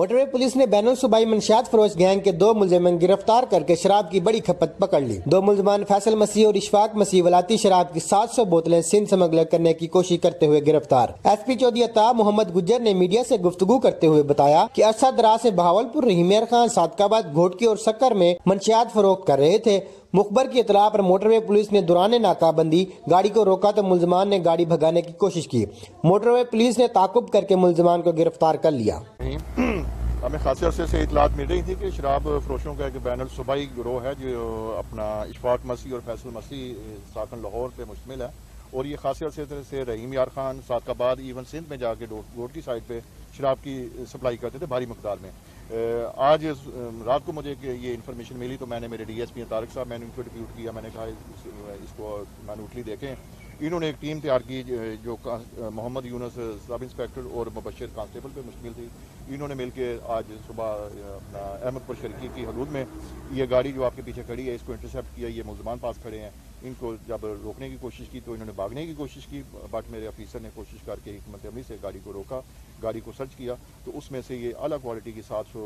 Motor وے police نے بین الصوبائی منشیات فروش گینگ کے دو ملزمان گرفتار کر کے شراب کی بڑی کھپت پکڑ لی۔ دو ملزمان فیصل مسیح اور اشفاق مسیح ولاتی شراب کی سات سو بوتلیں سندھ سمگلر کرنے کی کوشش کرتے ہوئے گرفتار۔ ایس پی چودھری عطا محمد گجر نے میڈیا سے گفتگو کرتے ہوئے بتایا کہ عرصہ دراز سے بہاول پور رحیمیر خان صادقاباد گھوٹکی اور سکر میں منشیات فروخت کر رہے تھے۔ مخبر کی اطلاع پر موٹر وے پولیس نے دوران ناکہ بندی گاڑی کو روکا تو ملزمان نے گاڑی بھگانے کی کوشش کی۔ موٹر وے پولیس نے تعاقب کر کے ملزمان کو گرفتار کر لیا۔ ہمیں خاصی عرصے سے اطلاعات مل رہی تھی کہ شراب فروشوں کا ایک بین الصوبائی گروہ ہے، جو اپنا اشفاق مسیح اور فیصل مسیح ساکن لاہور پہ مشتمل ہے۔ اور یہ خاصی عرصے سے رحیم یار خان صادقاباد ایون سندھ میں جا کے گوٹ کی سائڈ پہ شراب کی سپلائی کرتے تھے بھاری مقدار میں۔ آج رات کو مجھے یہ انفارمیشن ملی تو میں نے میرے ڈی ایس پی طارق صاحب، میں نے ان کو ڈپیوٹ کیا، میں نے کہا اس کو مینوٹلی دیکھیں۔ انہوں نے ایک ٹیم تیار کی، جو محمد یونس، سب انسپیکٹر اور مبشر کانسٹیبل پہ مشکل تھی۔ انہوں نے مل کے آج صبح اپنا احمد پر شرکی کی حدود میں یہ گاڑی جو آپ کے پیچھے کھڑی ہے، اس کو انٹرسیپٹ کیا، یہ ملزمان پاس کھڑے ہیں۔ ان کو جب روکنے کی کوشش کی تو انہوں نے بھاگنے کی کوشش کی۔ بٹ میرے افیسر نے کوشش کر کے حکمت عملی سے گاڑی کو روکا، گاڑی کو سرچ کیا۔ تو اس میں سے یہ اعلیٰ کوالٹی کی سات سو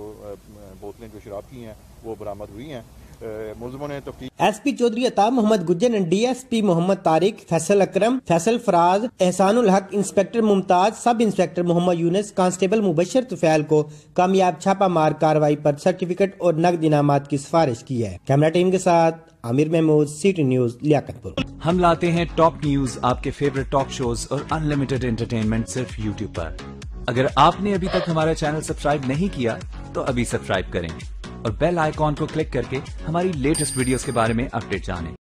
بوتلیں جو شراب کی ہیں، وہ برآمد ہوئی ہیں۔ ملزموں نے S P Chaudhry Ata Muhammad Gujjan D S P Muhammad Tariq, Faisal Akram, Faisal Faraz, Ehsan Ulhaq, inspector Mumtaz, sub inspector Muhammad Younis, constable Mubashir Tufail کو کامیاب چھاپا مار کاروائی پر سرٹیفکیٹ اور نقد انعامات کی سفارش کی ہے۔ کیمرہ ٹیم کے ساتھ Aamir Mahmood, C T News Liaquatpur ہم لاتے ہیں ٹاپ نیوز، آپ کے فیوریٹ ٹاک شوز اور ان لمیٹڈ انٹرٹینمنٹ صرف یوٹیوب پر۔ اگر آپ نے ابھی تک ہمارا چینل سبسکرائب نہیں کیا، تو ابھی سبسکرائب کریں۔ اور بیل آئیکن کو کلک کر کے ہماری لیٹسٹ ویڈیوز کے بارے میں اپڈیٹ جانیں۔